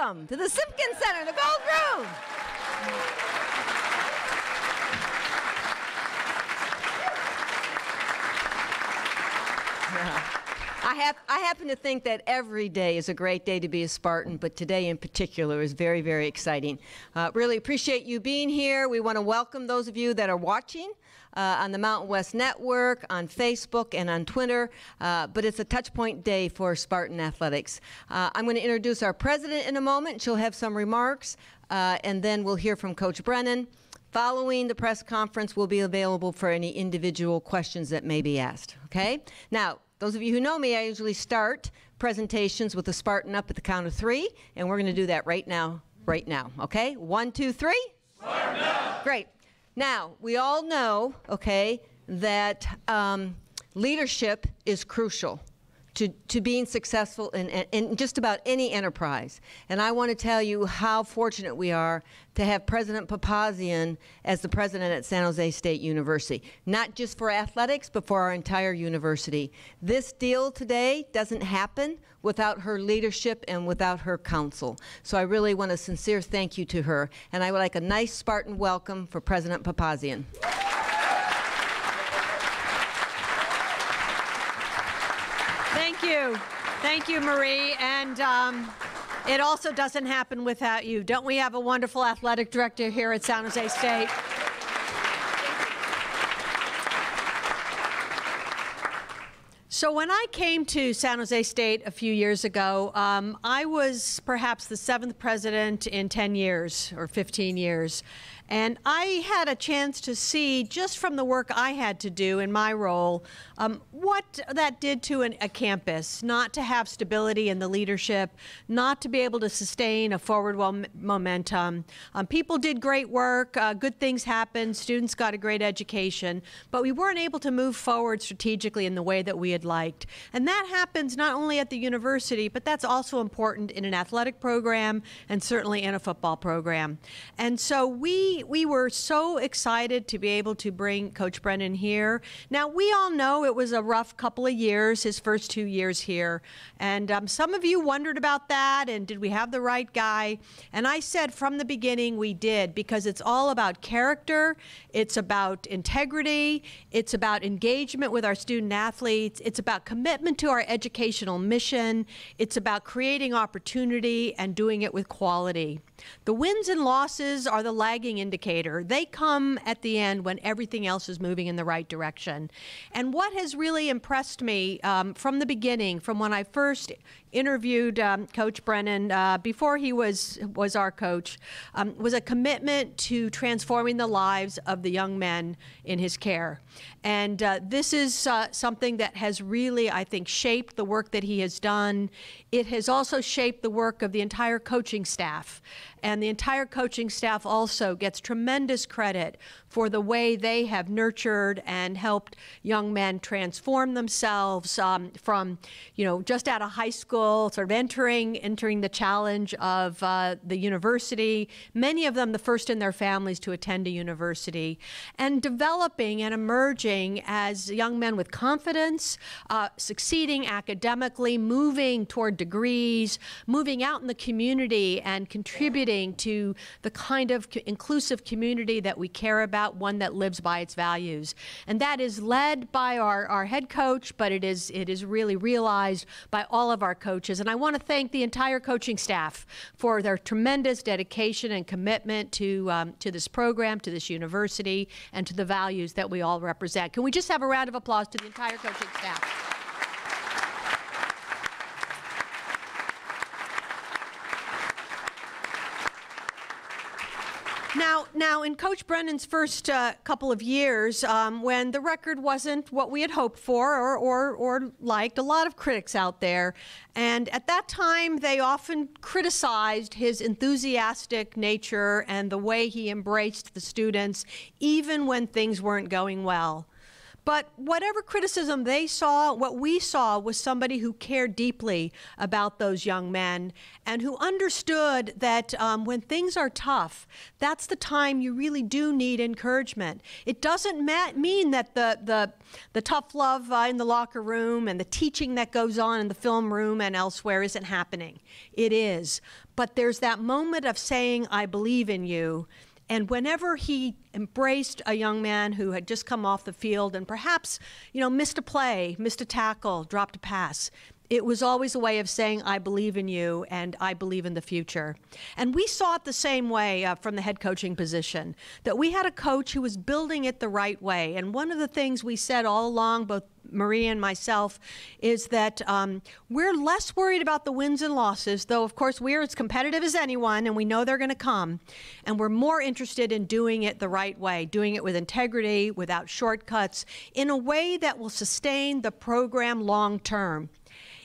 welcome to the Simpkins Center, the Gold Room. I, have, I happen to think that every day is a great day to be a Spartan, but today in particular is very, very exciting. Uh, really appreciate you being here. We want to welcome those of you that are watching uh, on the Mountain West Network, on Facebook, and on Twitter. Uh, but it's a touchpoint day for Spartan athletics. Uh, I'm going to introduce our president in a moment. She'll have some remarks, uh, and then we'll hear from Coach Brennan. Following the press conference, we'll be available for any individual questions that may be asked. Okay? Now, those of you who know me, I usually start presentations with a Spartan up at the count of three, and we're going to do that right now, right now. Okay? One, two, three. Spartan up! Great. Now, we all know, okay, that um, leadership is crucial to, to being successful in, in just about any enterprise. And I want to tell you how fortunate we are to have President Papazian as the president at San Jose State University, not just for athletics, but for our entire university. This deal today doesn't happen without her leadership and without her counsel. So I really want a sincere thank you to her. And I would like a nice Spartan welcome for President Papazian. Thank Thank you, Marie. And um, it also doesn't happen without you. Don't we have a wonderful athletic director here at San Jose State? So when I came to San Jose State a few years ago, um, I was perhaps the seventh president in 10 years or 15 years. And I had a chance to see, just from the work I had to do in my role, um, what that did to an, a campus, not to have stability in the leadership, not to be able to sustain a forward momentum. Um, people did great work, uh, good things happened, students got a great education, but we weren't able to move forward strategically in the way that we had liked. And that happens not only at the university, but that's also important in an athletic program and certainly in a football program. And so we we were so excited to be able to bring Coach Brennan here. Now, we all know it was a rough couple of years, his first two years here. And um, some of you wondered about that and did we have the right guy? And I said from the beginning we did because it's all about character, it's about integrity, it's about engagement with our student athletes, it's about commitment to our educational mission, it's about creating opportunity and doing it with quality. The wins and losses are the lagging indicator. They come at the end when everything else is moving in the right direction. And what has really impressed me um, from the beginning, from when I first interviewed um, Coach Brennan uh, before he was was our coach, um, was a commitment to transforming the lives of the young men in his care. And uh, this is uh, something that has really, I think, shaped the work that he has done. It has also shaped the work of the entire coaching staff. And the entire coaching staff also gets tremendous credit for the way they have nurtured and helped young men transform themselves um, from, you know, just out of high school, sort of entering entering the challenge of uh, the university. Many of them the first in their families to attend a university, and developing and emerging as young men with confidence, uh, succeeding academically, moving toward degrees, moving out in the community and contributing contributing to the kind of inclusive community that we care about, one that lives by its values. And that is led by our, our head coach, but it is, it is really realized by all of our coaches. And I want to thank the entire coaching staff for their tremendous dedication and commitment to, um, to this program, to this university, and to the values that we all represent. Can we just have a round of applause to the entire coaching staff? Now, now, in Coach Brennan's first uh, couple of years, um, when the record wasn't what we had hoped for or, or, or liked, a lot of critics out there. And at that time, they often criticized his enthusiastic nature and the way he embraced the students, even when things weren't going well. But whatever criticism they saw, what we saw was somebody who cared deeply about those young men and who understood that um, when things are tough, that's the time you really do need encouragement. It doesn't mean that the, the, the tough love uh, in the locker room and the teaching that goes on in the film room and elsewhere isn't happening. It is. But there's that moment of saying, I believe in you and whenever he embraced a young man who had just come off the field and perhaps, you know, missed a play, missed a tackle, dropped a pass, it was always a way of saying, I believe in you and I believe in the future. And we saw it the same way uh, from the head coaching position, that we had a coach who was building it the right way. And one of the things we said all along, both Maria and myself, is that um, we're less worried about the wins and losses, though, of course, we're as competitive as anyone and we know they're going to come. And we're more interested in doing it the right way, doing it with integrity, without shortcuts, in a way that will sustain the program long term.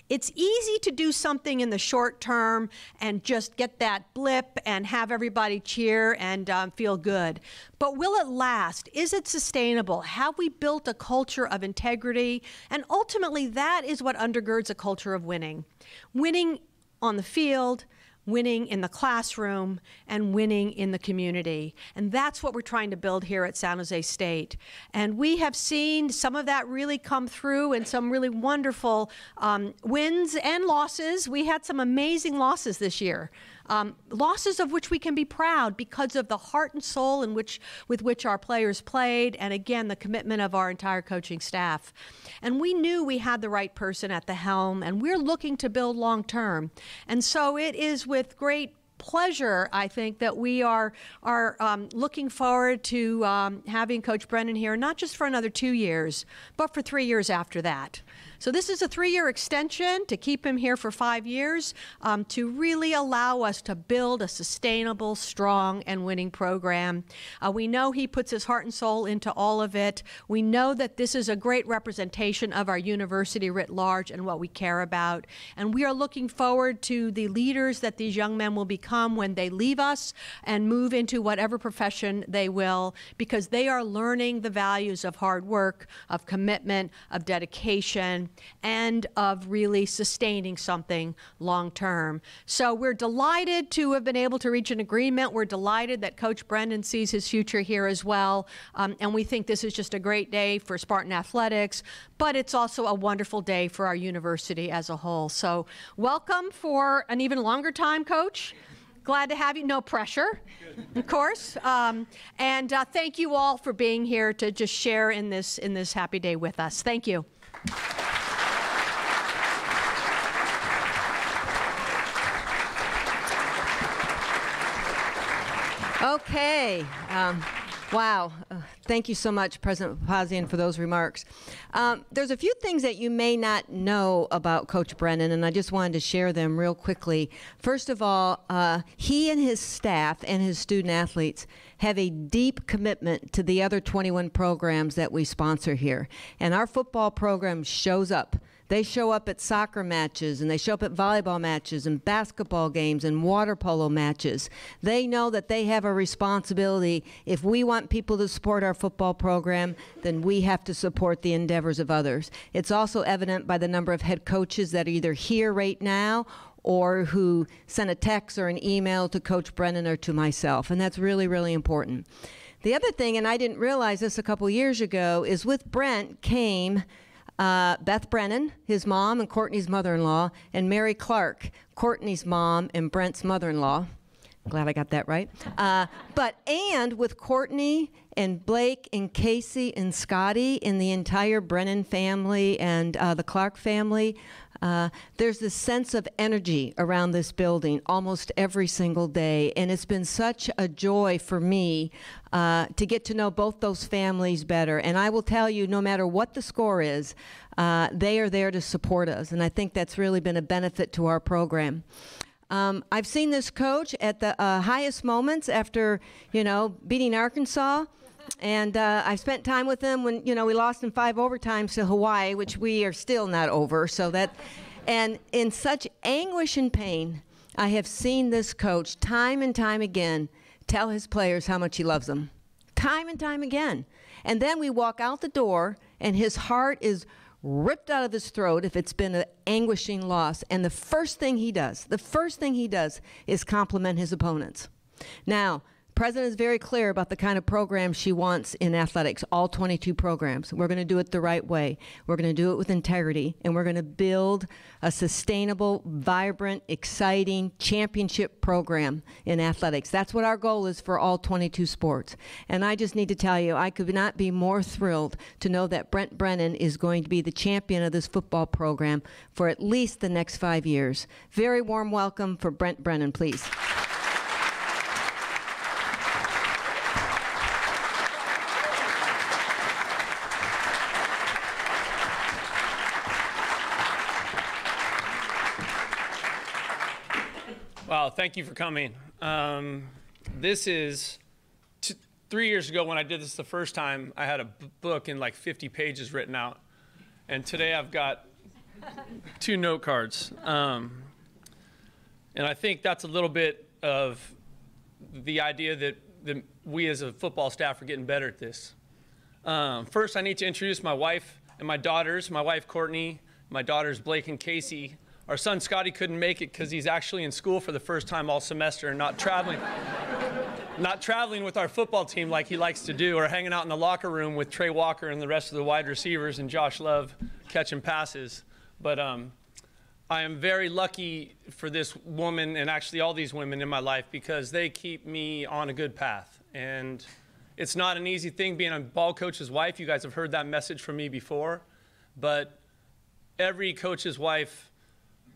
It's easy to do something in the short term and just get that blip and have everybody cheer and um, feel good. But will it last? Is it sustainable? Have we built a culture of integrity? And ultimately, that is what undergirds a culture of winning. Winning on the field, winning in the classroom, and winning in the community. And that's what we're trying to build here at San Jose State. And we have seen some of that really come through in some really wonderful um, wins and losses. We had some amazing losses this year um, losses of which we can be proud because of the heart and soul in which, with which our players played, and again, the commitment of our entire coaching staff. And we knew we had the right person at the helm, and we're looking to build long term. And so it is with great pleasure, I think, that we are are um, looking forward to um, having Coach Brennan here, not just for another two years, but for three years after that. So this is a three-year extension to keep him here for five years um, to really allow us to build a sustainable, strong, and winning program. Uh, we know he puts his heart and soul into all of it. We know that this is a great representation of our university writ large and what we care about. And we are looking forward to the leaders that these young men will become when they leave us and move into whatever profession they will, because they are learning the values of hard work, of commitment, of dedication, and of really sustaining something long term. So we're delighted to have been able to reach an agreement. We're delighted that Coach Brennan sees his future here as well. Um, and we think this is just a great day for Spartan athletics, but it's also a wonderful day for our university as a whole. So welcome for an even longer time, Coach. Glad to have you. No pressure, of course. Um, and uh, thank you all for being here to just share in this in this happy day with us. Thank you. Okay. Um, wow. Uh, thank you so much, President Papazian, for those remarks. Um, there's a few things that you may not know about Coach Brennan, and I just wanted to share them real quickly. First of all, uh, he and his staff and his student athletes have a deep commitment to the other 21 programs that we sponsor here. And our football program shows up. They show up at soccer matches and they show up at volleyball matches and basketball games and water polo matches. They know that they have a responsibility. If we want people to support our football program, then we have to support the endeavors of others. It's also evident by the number of head coaches that are either here right now or who sent a text or an email to Coach Brennan or to myself. And that's really, really important. The other thing, and I didn't realize this a couple years ago, is with Brent came uh, Beth Brennan, his mom and Courtney's mother in law, and Mary Clark, Courtney's mom and Brent's mother in law. Glad I got that right. Uh, but, and with Courtney and Blake and Casey and Scotty and the entire Brennan family and uh, the Clark family, uh, there's this sense of energy around this building almost every single day. And it's been such a joy for me uh, to get to know both those families better. And I will tell you, no matter what the score is, uh, they are there to support us. And I think that's really been a benefit to our program. Um, I've seen this coach at the uh, highest moments after, you know, beating Arkansas. And uh, I spent time with them when, you know, we lost in five overtimes to Hawaii, which we are still not over. So that, and in such anguish and pain, I have seen this coach time and time again tell his players how much he loves them time and time again. And then we walk out the door, and his heart is ripped out of his throat if it's been an anguishing loss. And the first thing he does, the first thing he does is compliment his opponents. Now, President is very clear about the kind of program she wants in athletics, all 22 programs. We're going to do it the right way. We're going to do it with integrity, and we're going to build a sustainable, vibrant, exciting championship program in athletics. That's what our goal is for all 22 sports. And I just need to tell you, I could not be more thrilled to know that Brent Brennan is going to be the champion of this football program for at least the next five years. Very warm welcome for Brent Brennan, please. Wow, thank you for coming. Um, this is three years ago when I did this the first time. I had a book in like 50 pages written out, and today I've got two note cards. Um, and I think that's a little bit of the idea that, that we as a football staff are getting better at this. Um, first, I need to introduce my wife and my daughters. My wife, Courtney, my daughters, Blake and Casey. Our son Scotty couldn't make it because he's actually in school for the first time all semester and not traveling. not traveling with our football team like he likes to do, or hanging out in the locker room with Tre Walker and the rest of the wide receivers and Josh Love catching passes. But um, I am very lucky for this woman and actually all these women in my life because they keep me on a good path. And it's not an easy thing being a ball coach's wife. You guys have heard that message from me before. But every coach's wife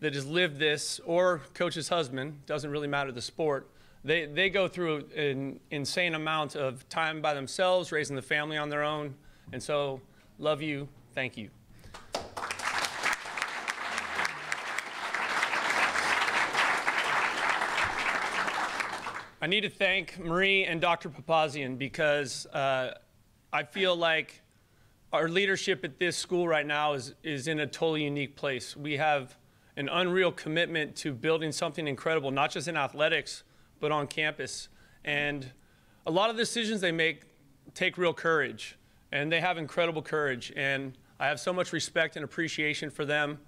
that has lived this, or coach's husband, doesn't really matter the sport, they, they go through an insane amount of time by themselves, raising the family on their own. And so, love you. Thank you. I need to thank Marie and Dr. Papazian because uh, I feel like our leadership at this school right now is, is in a totally unique place. We have an unreal commitment to building something incredible, not just in athletics, but on campus. And a lot of decisions they make take real courage, and they have incredible courage. And I have so much respect and appreciation for them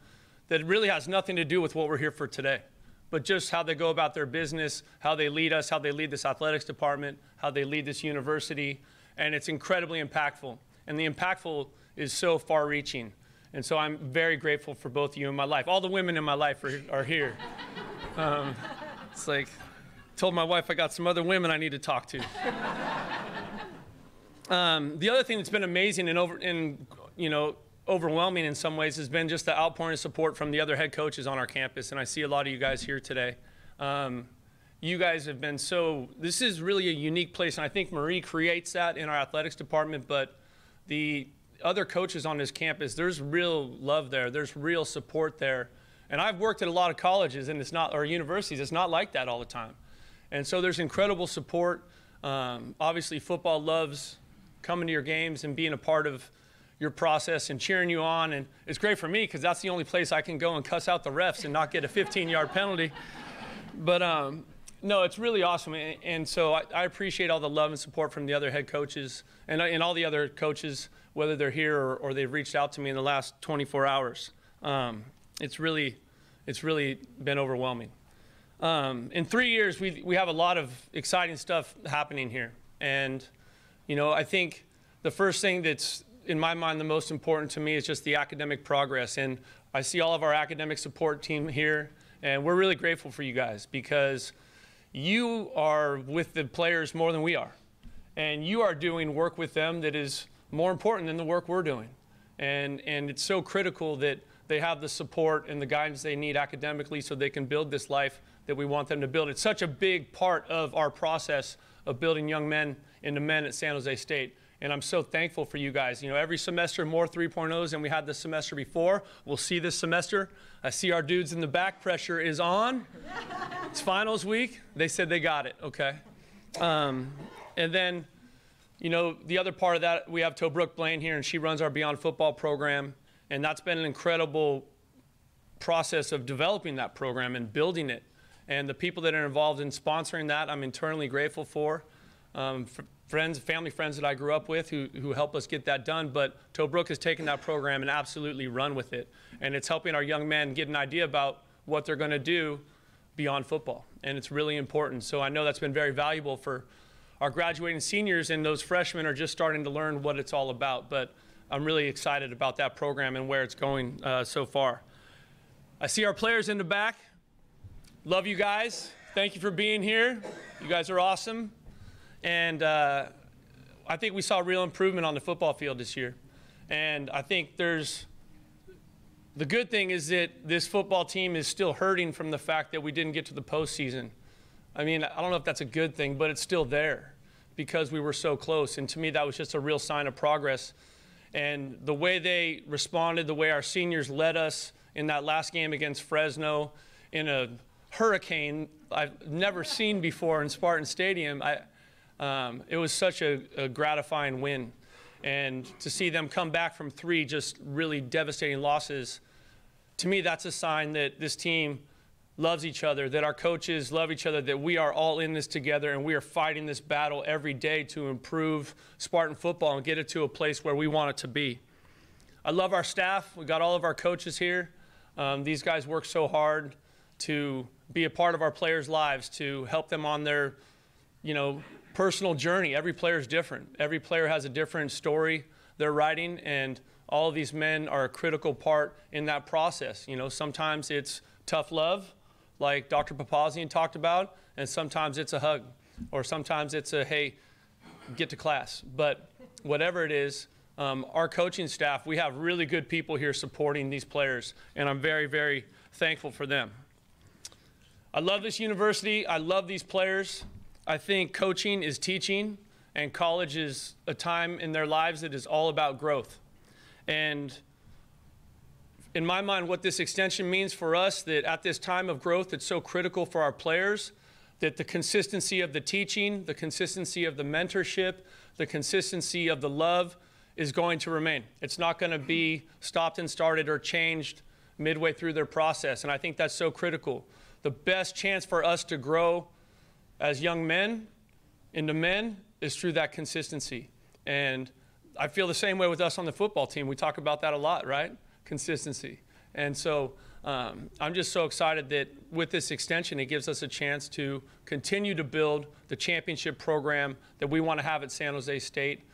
that it really has nothing to do with what we're here for today, but just how they go about their business, how they lead us, how they lead this athletics department, how they lead this university. And it's incredibly impactful. And the impactful is so far reaching. And so I'm very grateful for both of you in my life. All the women in my life are, are here. Um, it's like, told my wife I got some other women I need to talk to. Um, the other thing that's been amazing and over, and you know, overwhelming in some ways has been just the outpouring of support from the other head coaches on our campus. And I see a lot of you guys here today. Um, you guys have been so, this is really a unique place. And I think Marie creates that in our athletics department, but the other coaches on this campus, there's real love there. There's real support there. And I've worked at a lot of colleges and it's not, or universities, it's not like that all the time. And so there's incredible support. Um, obviously, football loves coming to your games and being a part of your process and cheering you on. And it's great for me because that's the only place I can go and cuss out the refs and not get a 15 yard penalty. But um, no, it's really awesome. And, and so I, I, appreciate all the love and support from the other head coaches and, and all the other coaches whether they're here or, or they've reached out to me in the last 24 hours. Um, it's really, it's really been overwhelming. Um, in three years, we we have a lot of exciting stuff happening here, and you know, I think the first thing that's in my mind the most important to me is just the academic progress. And I see all of our academic support team here, and we're really grateful for you guys because you are with the players more than we are, and you are doing work with them that is more important than the work we're doing. And, and it's so critical that they have the support and the guidance they need academically so they can build this life that we want them to build. It's such a big part of our process of building young men into men at San Jose State. And I'm so thankful for you guys. You know, every semester more 3.0s than we had the semester before. We'll see this semester. I see our dudes in the back. Pressure is on. it's finals week. They said they got it. Okay. Um, and then you know, the other part of that, we have Tobruk Blaine here, and she runs our Beyond Football program. And that's been an incredible process of developing that program and building it. And the people that are involved in sponsoring that, I'm internally grateful for. Um, for friends, family friends that I grew up with who, who helped us get that done. But Tobruk has taken that program and absolutely run with it. And it's helping our young men get an idea about what they're going to do beyond football. And it's really important. So I know that's been very valuable for our graduating seniors, and those freshmen are just starting to learn what it's all about. But I'm really excited about that program and where it's going uh, so far. I see our players in the back. Love you guys. Thank you for being here. You guys are awesome. And uh, I think we saw real improvement on the football field this year. And I think there's the good thing is that this football team is still hurting from the fact that we didn't get to the postseason. I mean, I don't know if that's a good thing, but it's still there because we were so close. And to me, that was just a real sign of progress. And the way they responded, the way our seniors led us in that last game against Fresno in a hurricane I've never seen before in Spartan Stadium, I, um, it was such a, a gratifying win. And to see them come back from three just really devastating losses, to me, that's a sign that this team loves each other, that our coaches love each other, that we are all in this together and we are fighting this battle every day to improve Spartan football and get it to a place where we want it to be. I love our staff. We got all of our coaches here. Um, these guys work so hard to be a part of our players' lives, to help them on their, you know, personal journey. Every player is different. Every player has a different story they're writing, and all of these men are a critical part in that process. You know, sometimes it's tough love, like Dr. Papazian talked about, and sometimes it's a hug, or sometimes it's a hey, get to class. But whatever it is, um, our coaching staff, we have really good people here supporting these players, and I'm very, very thankful for them. I love this university. I love these players. I think coaching is teaching, and college is a time in their lives that is all about growth. And in my mind, what this extension means for us, that at this time of growth that's so critical for our players, that the consistency of the teaching, the consistency of the mentorship, the consistency of the love is going to remain. It's not going to be stopped and started or changed midway through their process. And I think that's so critical. The best chance for us to grow as young men into men is through that consistency. And I feel the same way with us on the football team. We talk about that a lot, right? Consistency. And so um, I'm just so excited that with this extension, it gives us a chance to continue to build the championship program that we want to have at San Jose State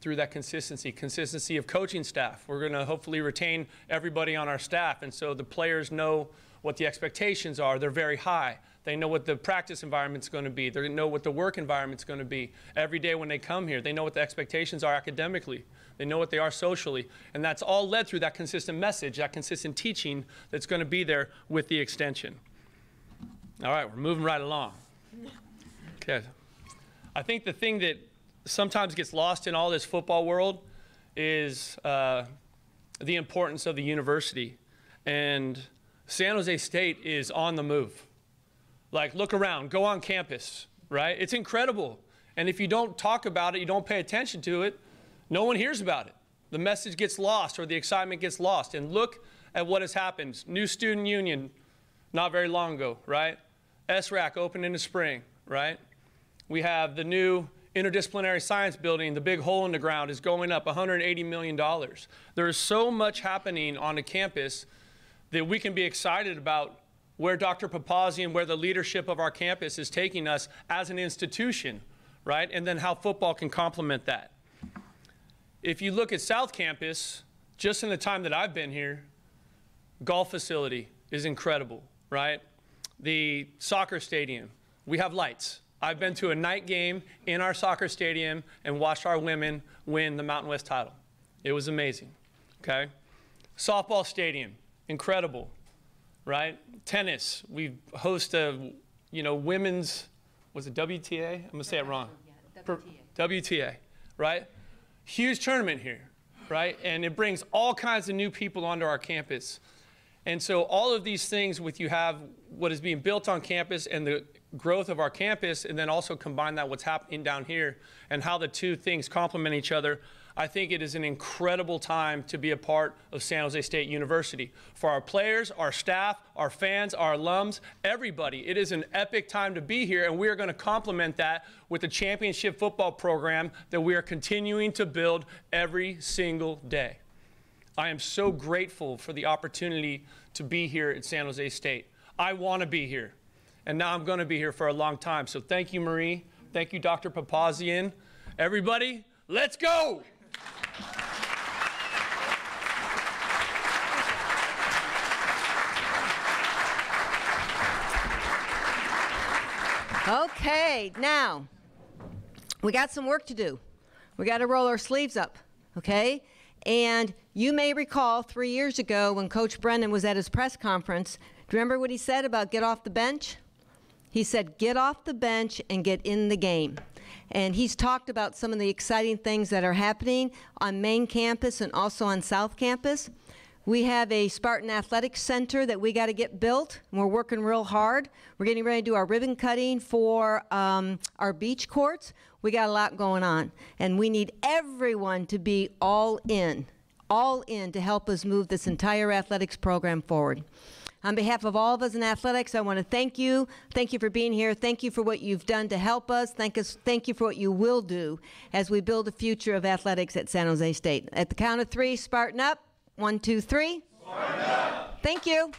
through that consistency, consistency of coaching staff. We're going to hopefully retain everybody on our staff, and so the players know what the expectations are. They're very high. They know what the practice environment's going to be. They know what the work environment's going to be. Every day when they come here, they know what the expectations are academically. They know what they are socially. And that's all led through that consistent message, that consistent teaching that's going to be there with the extension. All right, we're moving right along. Okay. I think the thing that sometimes gets lost in all this football world is uh, the importance of the university. And San Jose State is on the move. Like, look around, go on campus, right? It's incredible. And if you don't talk about it, you don't pay attention to it, no one hears about it. The message gets lost or the excitement gets lost. And look at what has happened. New student union not very long ago, right? SRAC opened in the spring, right? We have the new interdisciplinary science building, the big hole in the ground is going up $180 million. There is so much happening on the campus that we can be excited about where Dr. Papazian, where the leadership of our campus is taking us as an institution, right? And then how football can complement that. If you look at South Campus, just in the time that I've been here, golf facility is incredible, right? The soccer stadium, we have lights. I've been to a night game in our soccer stadium and watched our women win the Mountain West title. It was amazing, okay? Softball stadium, incredible right? Tennis, we host a, you know, women's, was it WTA? I'm gonna say it wrong. WTA. WTA, right? Huge tournament here, right? And it brings all kinds of new people onto our campus. And so all of these things with you have what is being built on campus and the growth of our campus, and then also combine that what's happening down here and how the two things complement each other. I think it is an incredible time to be a part of San Jose State University. For our players, our staff, our fans, our alums, everybody, it is an epic time to be here, and we are going to complement that with the championship football program that we are continuing to build every single day. I am so grateful for the opportunity to be here at San Jose State. I want to be here, and now I'm going to be here for a long time. So thank you, Marie. Thank you, Dr. Papazian. Everybody, let's go! Okay, now we got some work to do. We got to roll our sleeves up, okay? And you may recall three years ago when Coach Brennan was at his press conference. Do you remember what he said about get off the bench? He said, get off the bench and get in the game. And he's talked about some of the exciting things that are happening on main campus and also on South Campus. We have a Spartan Athletics Center that we got to get built, we're working real hard. We're getting ready to do our ribbon cutting for um, our beach courts. We got a lot going on, and we need everyone to be all in, all in to help us move this entire athletics program forward. On behalf of all of us in athletics, I want to thank you. Thank you for being here. Thank you for what you've done to help us. Thank us. Thank you for what you will do as we build the future of athletics at San Jose State. At the count of three, Spartan up. One, two, three. Spartan up. Thank you.